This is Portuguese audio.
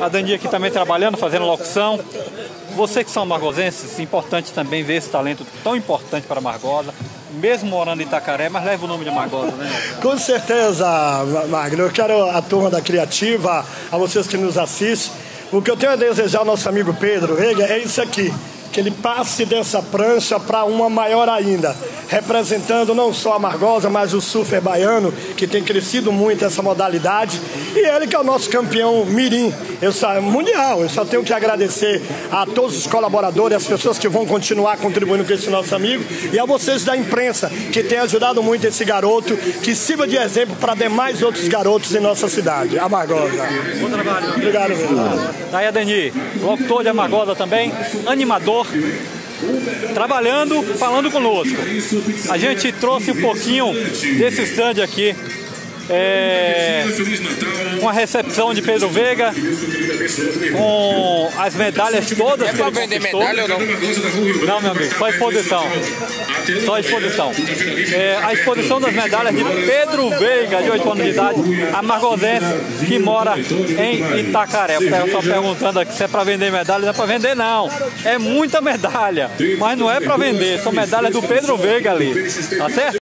A Dani aqui também trabalhando, fazendo locução. Você que são margosenses, importante também ver esse talento tão importante para Margosa, mesmo morando em Itacaré, mas leva o nome de Margosa, né? Com certeza, Magno. Eu quero a turma da Criativa, a vocês que nos assistem. O que eu tenho a desejar ao nosso amigo Pedro Rega é isso aqui que ele passe dessa prancha para uma maior ainda, representando não só a Margosa, mas o surfer baiano, que tem crescido muito essa modalidade, e ele que é o nosso campeão mirim, eu só, mundial. Eu só tenho que agradecer a todos os colaboradores, as pessoas que vão continuar contribuindo com esse nosso amigo, e a vocês da imprensa, que tem ajudado muito esse garoto, que sirva de exemplo para demais outros garotos em nossa cidade. A Margosa. Bom trabalho. Obrigado, meu. Daí, Adeni, locutor de Amargosa também, animador trabalhando, falando conosco. A gente trouxe um pouquinho desse stand aqui é, com a recepção de Pedro Veiga, com as medalhas todas é que ele vender medalha ou não? Não, meu amigo, só exposição. Só exposição. É, a exposição das medalhas de Pedro Veiga, de 8 anos de idade, amargosense, que mora em Itacaré. Pessoal está perguntando aqui se é para vender medalha. Não é para vender, não. É muita medalha, mas não é para vender. São medalhas do Pedro Veiga ali. Tá certo?